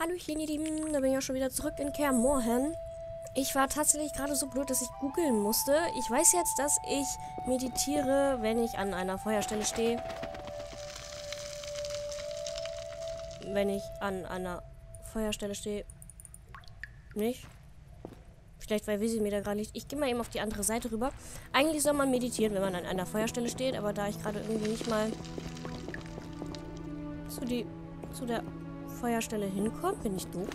Hallo ihr Lieben, da bin ich auch schon wieder zurück in Kaer Morhen. Ich war tatsächlich gerade so blöd, dass ich googeln musste. Ich weiß jetzt, dass ich meditiere, wenn ich an einer Feuerstelle stehe. Wenn ich an einer Feuerstelle stehe. Nicht? Vielleicht, weil Visi mir da gerade liegt. Ich gehe mal eben auf die andere Seite rüber. Eigentlich soll man meditieren, wenn man an einer Feuerstelle steht, aber da ich gerade irgendwie nicht mal zu, die, zu der Feuerstelle hinkomme, bin ich doof.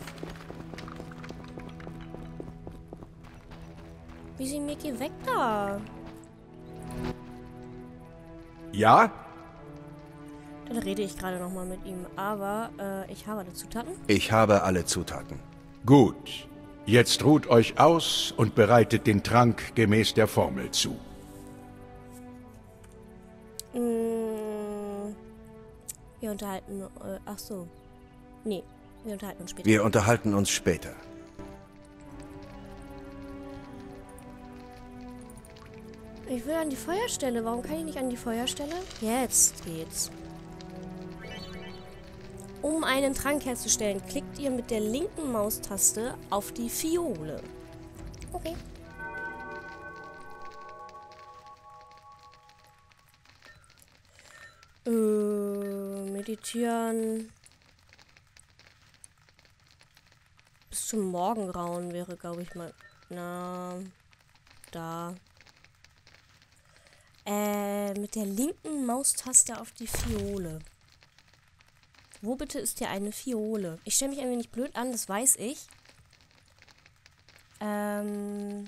Visi, mir geh weg da. Ja? Dann rede ich gerade nochmal mit ihm, aber äh, ich habe alle Zutaten. Ich habe alle Zutaten. Gut. Jetzt ruht euch aus und bereitet den Trank gemäß der Formel zu. Mm, wir unterhalten. Äh, ach so. Nee, wir unterhalten uns später. Wir unterhalten uns später. Ich will an die Feuerstelle. Warum kann ich nicht an die Feuerstelle? Jetzt geht's. Um einen Trank herzustellen, klickt ihr mit der linken Maustaste auf die Fiole. Okay. Äh, meditieren. Zum Morgengrauen wäre, glaube ich, mal. Na. Da. Äh, mit der linken Maustaste auf die Fiole. Wo bitte ist hier eine Fiole? Ich stelle mich ein wenig blöd an, das weiß ich. Ähm,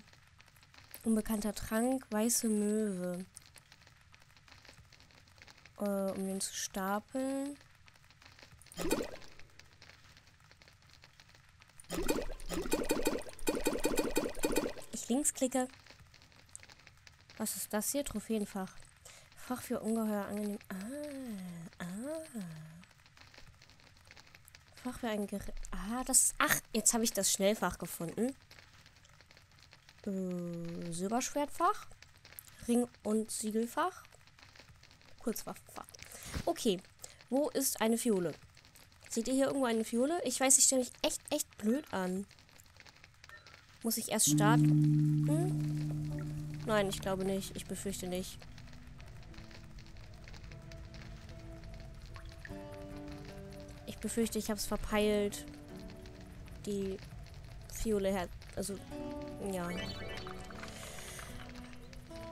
unbekannter Trank, weiße Möwe. Äh, um den zu stapeln. Ich linksklicke. Was ist das hier? Trophäenfach. Fach für ungeheuer angenehm. Ah, ah. Fach für ein Gerät. Ah, das. Ach, jetzt habe ich das Schnellfach gefunden. Äh, Silberschwertfach. Ring- und Siegelfach. Kurzwaffenfach. Okay. Wo ist eine Fiole? Seht ihr hier irgendwo eine Fiole? Ich weiß, ich stelle mich echt, echt blöd an. Muss ich erst starten? Hm? Nein, ich glaube nicht. Ich befürchte nicht. Ich befürchte, ich habe es verpeilt. Die Fiole her... Also, ja.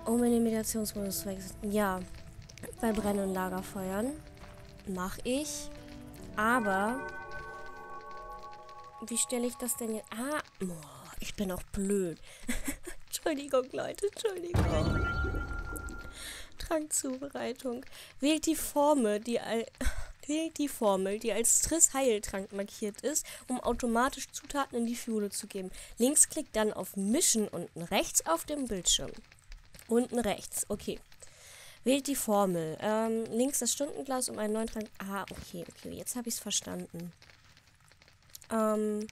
Um in den Meditationsmodus zu wechseln. Ja. Bei Brenn- und Lagerfeuern. Mache ich. Aber... Wie stelle ich das denn jetzt... Ah, boah, ich bin auch blöd. Entschuldigung, Leute, Entschuldigung. Trankzubereitung. Wählt die Formel, die wählt die Formel, die als Triss-Heiltrank markiert ist, um automatisch Zutaten in die Fiole zu geben. Links klickt dann auf Mischen unten rechts auf dem Bildschirm. Unten rechts, okay. Wählt die Formel. Ähm, links das Stundenglas, um einen neuen Trank. Ah, okay, okay, jetzt habe ich es verstanden. Ähm.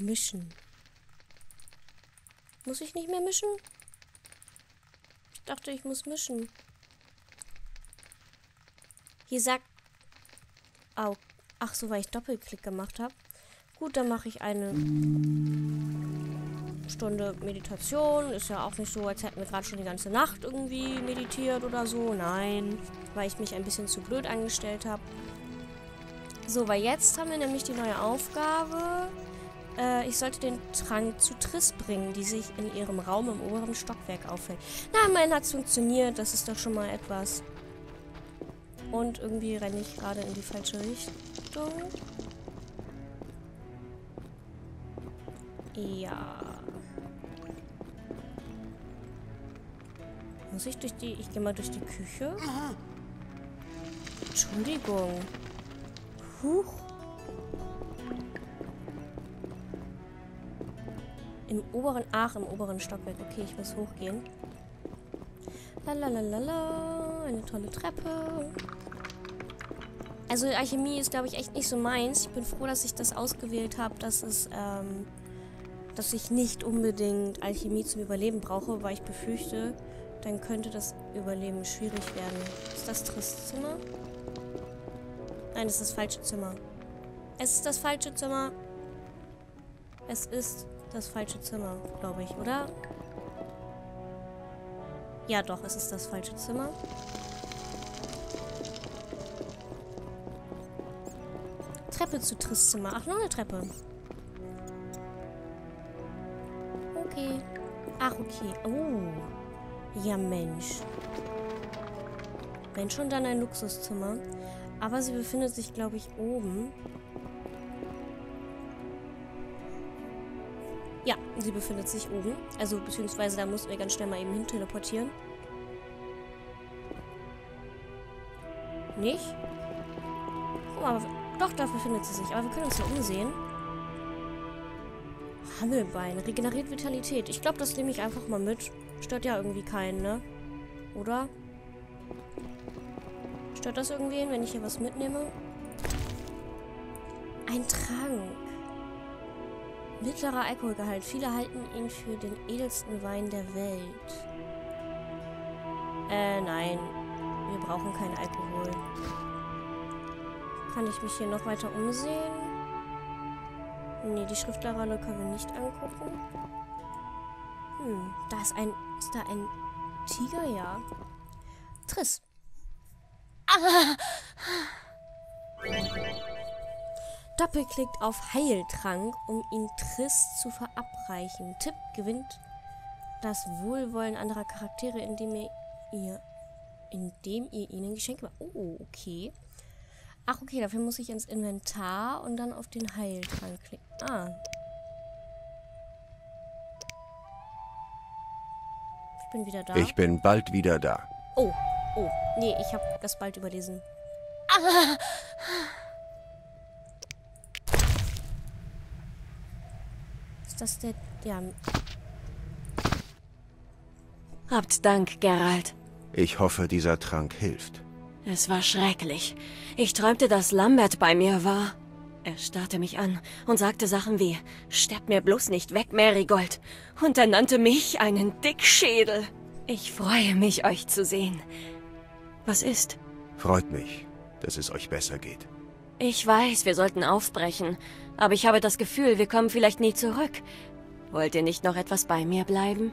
Mischen. Muss ich nicht mehr mischen? Ich dachte, ich muss mischen. Hier sagt... Au. Ach so, weil ich Doppelklick gemacht habe. Gut, dann mache ich eine Stunde Meditation. Ist ja auch nicht so, als hätten wir gerade schon die ganze Nacht irgendwie meditiert oder so. Nein, weil ich mich ein bisschen zu blöd angestellt habe. So, weil jetzt haben wir nämlich die neue Aufgabe. Äh, ich sollte den Trank zu Triss bringen, die sich in ihrem Raum im oberen Stockwerk auffällt. Na, immerhin hat es funktioniert. Das ist doch schon mal etwas. Und irgendwie renne ich gerade in die falsche Richtung. Ja. Muss ich durch die... Ich gehe mal durch die Küche. Entschuldigung. Huch. Im oberen... Ach, im oberen Stockwerk. Okay, ich muss hochgehen. Lalalala. Eine tolle Treppe. Also Alchemie ist, glaube ich, echt nicht so meins. Ich bin froh, dass ich das ausgewählt habe, dass es... Ähm, dass ich nicht unbedingt Alchemie zum Überleben brauche, weil ich befürchte, dann könnte das Überleben schwierig werden. Ist das Tristzimmer? Nein, es ist das falsche Zimmer. Es ist das falsche Zimmer. Es ist das falsche Zimmer, glaube ich, oder? Ja, doch, es ist das falsche Zimmer. Treppe zu Triss Zimmer. Ach, noch eine Treppe. Okay. Ach, okay. Oh. Ja, Mensch. Wenn schon, dann ein Luxuszimmer. Aber sie befindet sich, glaube ich, oben. Sie befindet sich oben. Also, beziehungsweise da mussten wir ganz schnell mal eben hin teleportieren. Nicht? Guck mal, doch, da befindet sie sich. Aber wir können uns ja umsehen. Hammelbein. Regeneriert Vitalität. Ich glaube, das nehme ich einfach mal mit. Stört ja irgendwie keinen, ne? Oder? Stört das irgendwen, wenn ich hier was mitnehme? Ein Trank. Mittlerer Alkoholgehalt. Viele halten ihn für den edelsten Wein der Welt. Äh, nein. Wir brauchen keinen Alkohol. Kann ich mich hier noch weiter umsehen? Nee, die Schriftlerrolle können wir nicht angucken. Hm, da ist ein... Ist da ein Tiger? Ja. Triss. Ah! Doppelklickt auf Heiltrank, um ihn Triss zu verabreichen. Tipp gewinnt das Wohlwollen anderer Charaktere, indem ihr, ihr indem ihr ihnen Geschenke macht. Oh, okay. Ach, okay, dafür muss ich ins Inventar und dann auf den Heiltrank klicken. Ah. Ich bin wieder da. Ich bin bald wieder da. Oh, oh. Nee, ich habe das bald überlesen. Ah. Ist das der... Ja. Habt Dank, Geralt. Ich hoffe, dieser Trank hilft. Es war schrecklich. Ich träumte, dass Lambert bei mir war. Er starrte mich an und sagte Sachen wie, sterb mir bloß nicht weg, Marigold. Und er nannte mich einen Dickschädel. Ich freue mich, euch zu sehen. Was ist? Freut mich, dass es euch besser geht. Ich weiß, wir sollten aufbrechen. Aber ich habe das Gefühl, wir kommen vielleicht nie zurück. Wollt ihr nicht noch etwas bei mir bleiben?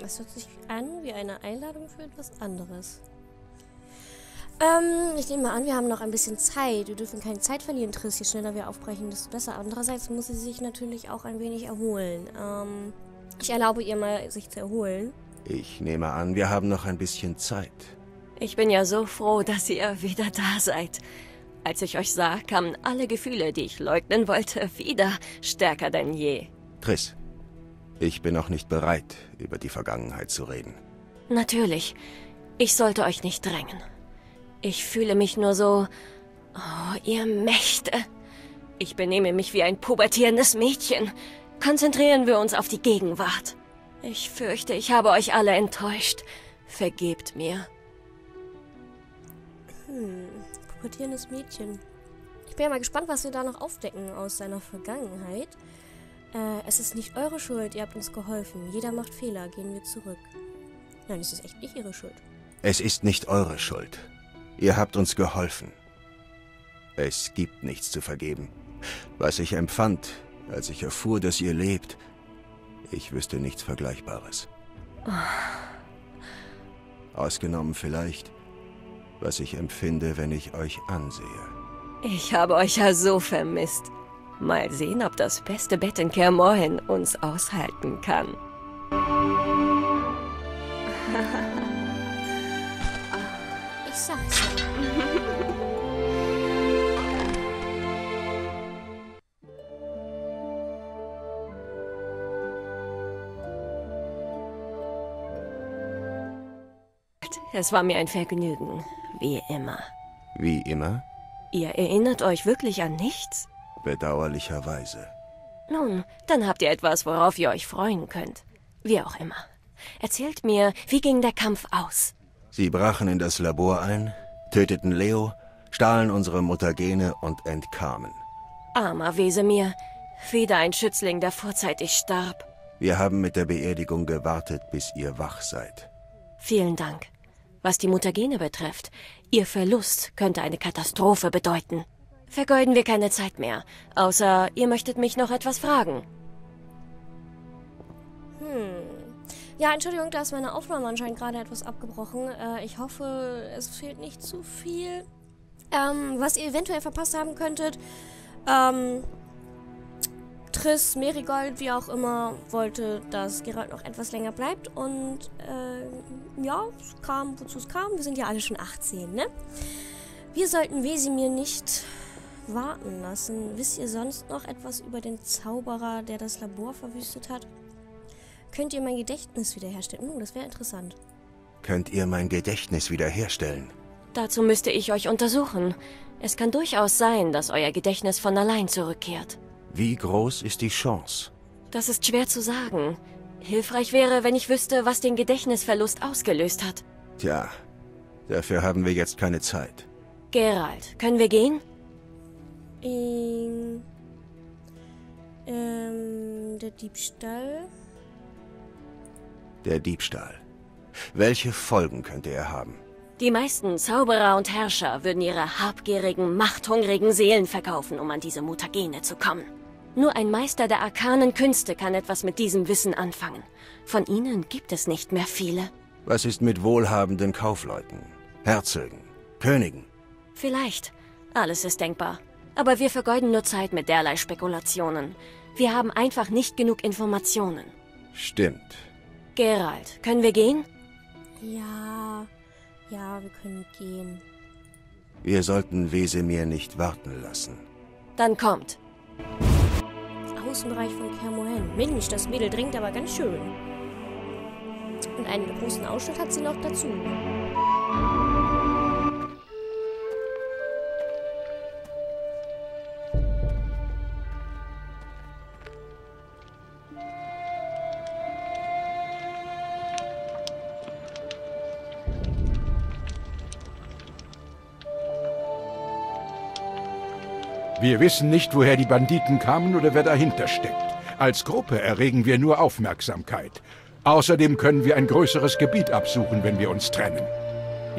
Das hört sich an wie eine Einladung für etwas anderes. Ähm, ich nehme mal an, wir haben noch ein bisschen Zeit. Wir dürfen keine Zeit verlieren, Triss. Je schneller wir aufbrechen, desto besser. Andererseits muss sie sich natürlich auch ein wenig erholen. Ähm, ich erlaube ihr mal, sich zu erholen. Ich nehme an, wir haben noch ein bisschen Zeit. Ich bin ja so froh, dass ihr wieder da seid. Als ich euch sah, kamen alle Gefühle, die ich leugnen wollte, wieder stärker denn je. Triss, ich bin noch nicht bereit, über die Vergangenheit zu reden. Natürlich. Ich sollte euch nicht drängen. Ich fühle mich nur so... Oh, ihr Mächte. Ich benehme mich wie ein pubertierendes Mädchen. Konzentrieren wir uns auf die Gegenwart. Ich fürchte, ich habe euch alle enttäuscht. Vergebt mir. Hm, pubertierendes Mädchen. Ich bin ja mal gespannt, was wir da noch aufdecken aus seiner Vergangenheit. Äh, es ist nicht eure Schuld, ihr habt uns geholfen. Jeder macht Fehler, gehen wir zurück. Nein, es ist echt nicht ihre Schuld. Es ist nicht eure Schuld. Ihr habt uns geholfen. Es gibt nichts zu vergeben. Was ich empfand, als ich erfuhr, dass ihr lebt, ich wüsste nichts Vergleichbares. Ausgenommen vielleicht, was ich empfinde, wenn ich euch ansehe. Ich habe euch ja so vermisst. Mal sehen, ob das beste Bett in Kermorhen uns aushalten kann. ich sag's. Es war mir ein Vergnügen, wie immer. Wie immer? Ihr erinnert euch wirklich an nichts? Bedauerlicherweise. Nun, dann habt ihr etwas, worauf ihr euch freuen könnt. Wie auch immer. Erzählt mir, wie ging der Kampf aus? Sie brachen in das Labor ein, töteten Leo, stahlen unsere Mutagene und entkamen. Armer Wesemir. Wieder ein Schützling, der vorzeitig starb. Wir haben mit der Beerdigung gewartet, bis ihr wach seid. Vielen Dank. Was die Mutagene betrifft, ihr Verlust könnte eine Katastrophe bedeuten. Vergeuden wir keine Zeit mehr, außer ihr möchtet mich noch etwas fragen. Hm. Ja, Entschuldigung, da ist meine Aufnahme anscheinend gerade etwas abgebrochen. Äh, ich hoffe, es fehlt nicht zu viel. Ähm, was ihr eventuell verpasst haben könntet, ähm, Triss, Merigold, wie auch immer, wollte, dass Geralt noch etwas länger bleibt. Und äh, ja, es kam, wozu es kam. Wir sind ja alle schon 18, ne? Wir sollten Wesimir nicht warten lassen. Wisst ihr sonst noch etwas über den Zauberer, der das Labor verwüstet hat? Könnt ihr mein Gedächtnis wiederherstellen? Oh, das wäre interessant. Könnt ihr mein Gedächtnis wiederherstellen? Dazu müsste ich euch untersuchen. Es kann durchaus sein, dass euer Gedächtnis von allein zurückkehrt. Wie groß ist die Chance? Das ist schwer zu sagen. Hilfreich wäre, wenn ich wüsste, was den Gedächtnisverlust ausgelöst hat. Tja, dafür haben wir jetzt keine Zeit. Gerald, können wir gehen? In, ähm, der Diebstahl. Der Diebstahl. Welche Folgen könnte er haben? Die meisten Zauberer und Herrscher würden ihre habgierigen, machthungrigen Seelen verkaufen, um an diese Mutagene zu kommen. Nur ein Meister der arkanen Künste kann etwas mit diesem Wissen anfangen. Von ihnen gibt es nicht mehr viele. Was ist mit wohlhabenden Kaufleuten, Herzögen, Königen? Vielleicht. Alles ist denkbar. Aber wir vergeuden nur Zeit mit derlei Spekulationen. Wir haben einfach nicht genug Informationen. Stimmt. Gerald, können wir gehen? Ja, ja, wir können gehen. Wir sollten Wesemir nicht warten lassen. Dann kommt. Außenbereich von Kermohen. Mensch, das Mädel dringt aber ganz schön. Und einen großen Ausschnitt hat sie noch dazu. Wir wissen nicht, woher die Banditen kamen oder wer dahinter steckt. Als Gruppe erregen wir nur Aufmerksamkeit. Außerdem können wir ein größeres Gebiet absuchen, wenn wir uns trennen.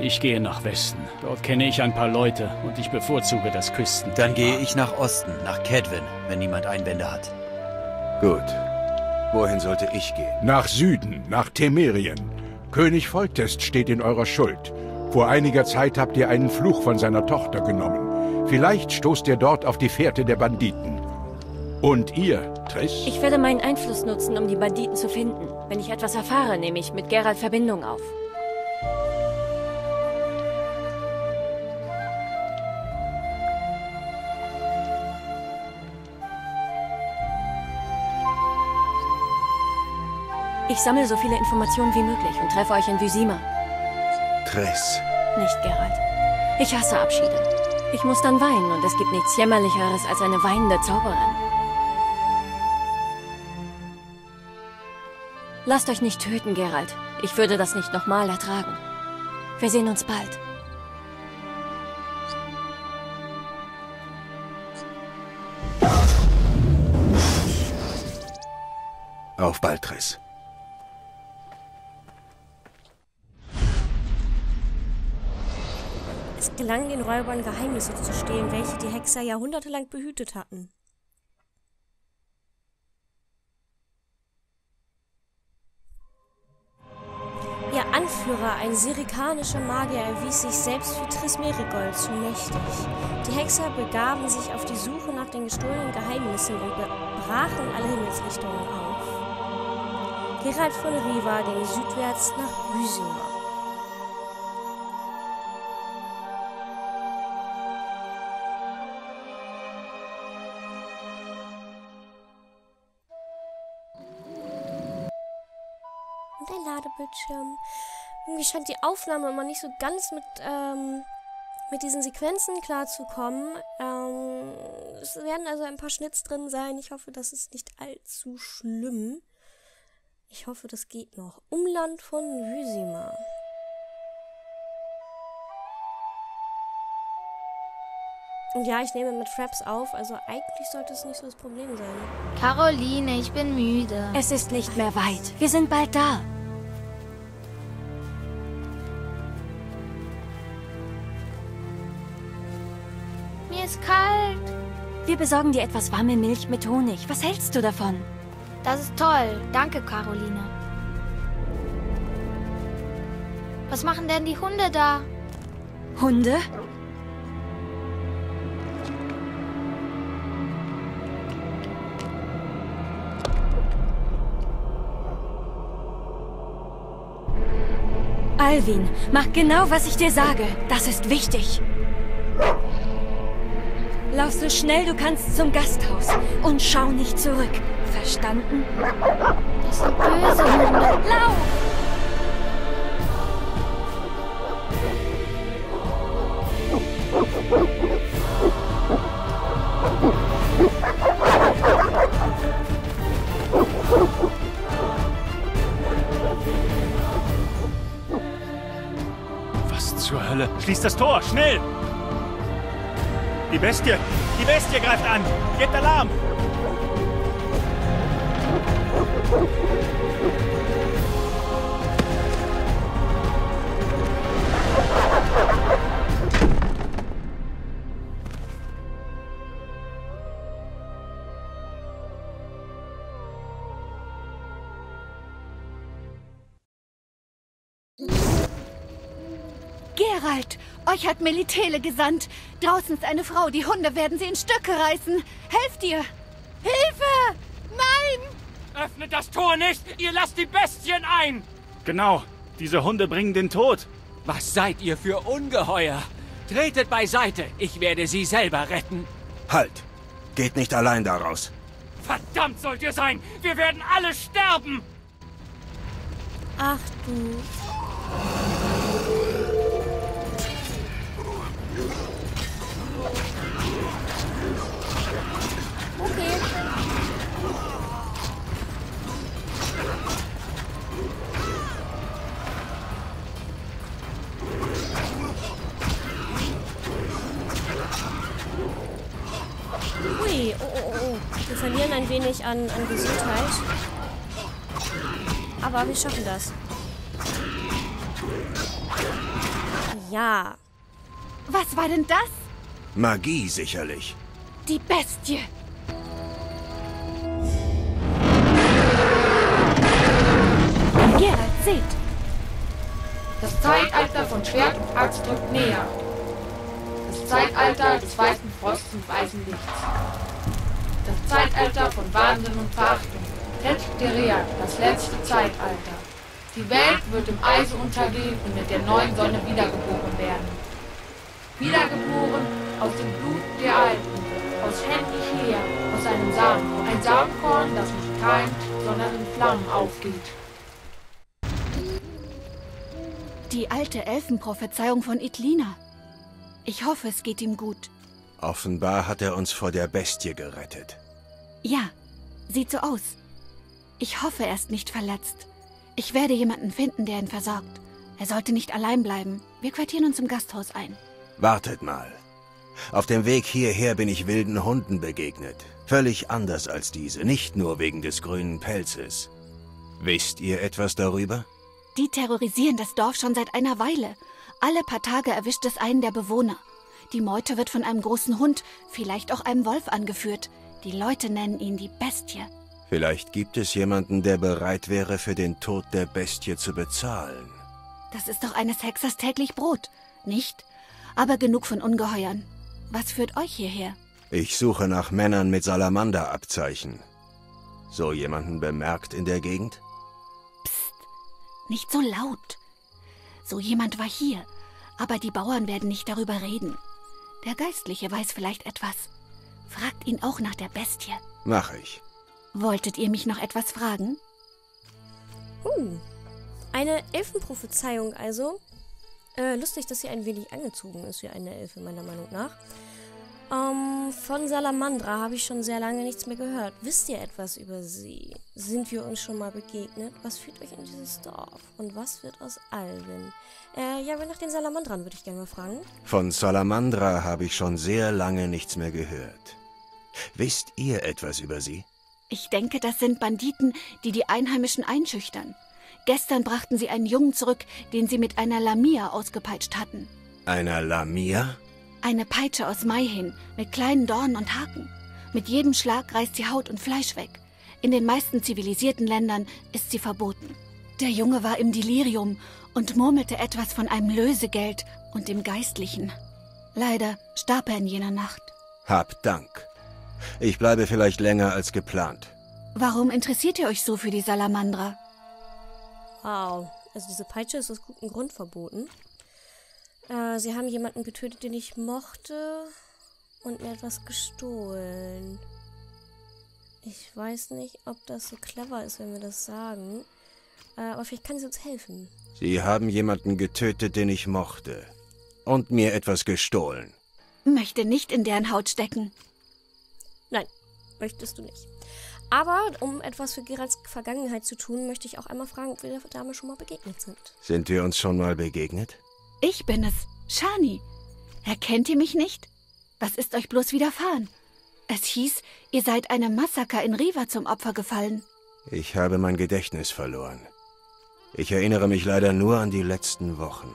Ich gehe nach Westen. Dort kenne ich ein paar Leute und ich bevorzuge das Küsten. Dann gehe ich nach Osten, nach Kedwin, wenn niemand Einwände hat. Gut. Wohin sollte ich gehen? Nach Süden, nach Temerien. König Foltest steht in eurer Schuld. Vor einiger Zeit habt ihr einen Fluch von seiner Tochter genommen. Vielleicht stoßt ihr dort auf die Fährte der Banditen. Und ihr, Triss? Ich werde meinen Einfluss nutzen, um die Banditen zu finden. Wenn ich etwas erfahre, nehme ich mit Gerald Verbindung auf. Ich sammle so viele Informationen wie möglich und treffe euch in Vysima. Triss. Nicht, Gerald. Ich hasse Abschiede. Ich muss dann weinen und es gibt nichts Jämmerlicheres als eine weinende Zauberin. Lasst euch nicht töten, Gerald. Ich würde das nicht nochmal ertragen. Wir sehen uns bald. Auf bald, Es gelang den Räubern Geheimnisse zu stehlen, welche die Hexer jahrhundertelang behütet hatten. Ihr Anführer, ein sirikanischer Magier, erwies sich selbst für Trismerigold zu mächtig. Die Hexer begaben sich auf die Suche nach den gestohlenen Geheimnissen und brachen alle Himmelsrichtungen auf. Gerald von Riva ging südwärts nach Rüsima. Und ein Ladebildschirm. Irgendwie scheint die Aufnahme immer nicht so ganz mit, ähm, mit diesen Sequenzen klarzukommen. Ähm, es werden also ein paar Schnitts drin sein. Ich hoffe, das ist nicht allzu schlimm. Ich hoffe, das geht noch. Umland von Wysima. Und ja, ich nehme mit Fraps auf, also eigentlich sollte es nicht so das Problem sein. Caroline, ich bin müde. Es ist nicht mehr weit. Wir sind bald da. Wir besorgen dir etwas warme Milch mit Honig. Was hältst du davon? Das ist toll. Danke, Caroline. Was machen denn die Hunde da? Hunde? Alvin, mach genau, was ich dir sage. Das ist wichtig. Lauf so schnell du kannst zum Gasthaus und schau nicht zurück. Verstanden? Das sind böse Hunde. Lauf! Was zur Hölle? Schließt das Tor, schnell! Die Bestie! Die Bestie greift an! Gebt Alarm! Gerald, euch hat Melitele gesandt. Draußen ist eine Frau, die Hunde werden sie in Stücke reißen. Helft ihr! Hilfe! Nein! Öffnet das Tor nicht! Ihr lasst die Bestien ein! Genau, diese Hunde bringen den Tod. Was seid ihr für Ungeheuer? Tretet beiseite, ich werde sie selber retten. Halt! Geht nicht allein daraus. Verdammt sollt ihr sein! Wir werden alle sterben! Ach du. Verlieren ein wenig an, an Gesundheit. Aber wir schaffen das. Ja. Was war denn das? Magie sicherlich. Die Bestie. Gerald, seht! Das Zeitalter von Schwert und Axt rückt näher. Das Zeitalter des weißen Frosts und weißen Lichts. Das Zeitalter von Wahnsinn und Verachtung. Het Derea, das letzte Zeitalter. Die Welt wird im Eise untergehen und mit der neuen Sonne wiedergeboren werden. Wiedergeboren aus dem Blut der Alten, aus händisch Leer, aus einem Samen. Ein Samenkorn, das nicht keimt, sondern in Flammen aufgeht. Die alte Elfenprophezeiung von Itlina. Ich hoffe, es geht ihm gut. Offenbar hat er uns vor der Bestie gerettet. Ja, sieht so aus. Ich hoffe, er ist nicht verletzt. Ich werde jemanden finden, der ihn versorgt. Er sollte nicht allein bleiben. Wir quartieren uns im Gasthaus ein. Wartet mal. Auf dem Weg hierher bin ich wilden Hunden begegnet. Völlig anders als diese, nicht nur wegen des grünen Pelzes. Wisst ihr etwas darüber? Die terrorisieren das Dorf schon seit einer Weile. Alle paar Tage erwischt es einen der Bewohner. Die Meute wird von einem großen Hund, vielleicht auch einem Wolf angeführt. Die Leute nennen ihn die Bestie. Vielleicht gibt es jemanden, der bereit wäre, für den Tod der Bestie zu bezahlen. Das ist doch eines Hexers täglich Brot, nicht? Aber genug von Ungeheuern. Was führt euch hierher? Ich suche nach Männern mit Salamanderabzeichen. So jemanden bemerkt in der Gegend? Nicht so laut. So jemand war hier, aber die Bauern werden nicht darüber reden. Der Geistliche weiß vielleicht etwas. Fragt ihn auch nach der Bestie. Mach ich. Wolltet ihr mich noch etwas fragen? Uh, eine Elfenprophezeiung also. Äh, lustig, dass sie ein wenig angezogen ist wie eine Elfe, meiner Meinung nach. Ähm, von Salamandra habe ich schon sehr lange nichts mehr gehört. Wisst ihr etwas über sie? Sind wir uns schon mal begegnet? Was führt euch in dieses Dorf? Und was wird aus Alvin? Äh, ja, nach den Salamandran würde ich gerne mal fragen. Von Salamandra habe ich schon sehr lange nichts mehr gehört. Wisst ihr etwas über sie? Ich denke, das sind Banditen, die die Einheimischen einschüchtern. Gestern brachten sie einen Jungen zurück, den sie mit einer Lamia ausgepeitscht hatten. Einer Lamia? Eine Peitsche aus Maihin mit kleinen Dornen und Haken. Mit jedem Schlag reißt sie Haut und Fleisch weg. In den meisten zivilisierten Ländern ist sie verboten. Der Junge war im Delirium und murmelte etwas von einem Lösegeld und dem Geistlichen. Leider starb er in jener Nacht. Hab Dank. Ich bleibe vielleicht länger als geplant. Warum interessiert ihr euch so für die Salamandra? Wow. Also diese Peitsche ist aus gutem Grund verboten. Äh, sie haben jemanden getötet, den ich mochte und mir etwas gestohlen. Ich weiß nicht, ob das so clever ist, wenn wir das sagen. Äh, aber vielleicht kann sie uns helfen. Sie haben jemanden getötet, den ich mochte. Und mir etwas gestohlen. Möchte nicht in deren Haut stecken. Nein, möchtest du nicht. Aber um etwas für Geralds Vergangenheit zu tun, möchte ich auch einmal fragen, ob wir der Dame schon mal begegnet sind. Sind wir uns schon mal begegnet? Ich bin es, Shani. Erkennt ihr mich nicht? Was ist euch bloß widerfahren? Es hieß, ihr seid einem Massaker in Riva zum Opfer gefallen. Ich habe mein Gedächtnis verloren. Ich erinnere mich leider nur an die letzten Wochen.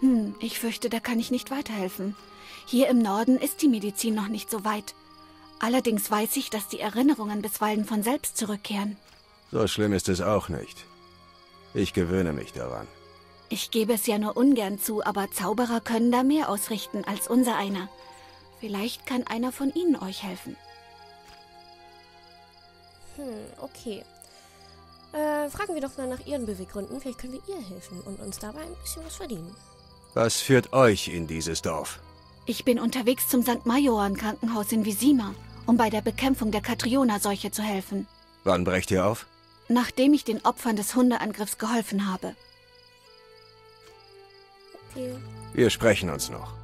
Hm, ich fürchte, da kann ich nicht weiterhelfen. Hier im Norden ist die Medizin noch nicht so weit. Allerdings weiß ich, dass die Erinnerungen bisweilen von selbst zurückkehren. So schlimm ist es auch nicht. Ich gewöhne mich daran. Ich gebe es ja nur ungern zu, aber Zauberer können da mehr ausrichten als unser einer. Vielleicht kann einer von ihnen euch helfen. Hm, okay. Äh, fragen wir doch mal nach Ihren Beweggründen. Vielleicht können wir ihr helfen und uns dabei ein bisschen was verdienen. Was führt euch in dieses Dorf? Ich bin unterwegs zum St. Majoran Krankenhaus in Visima, um bei der Bekämpfung der Katriona-Seuche zu helfen. Wann brecht ihr auf? Nachdem ich den Opfern des Hundeangriffs geholfen habe. Wir sprechen uns noch.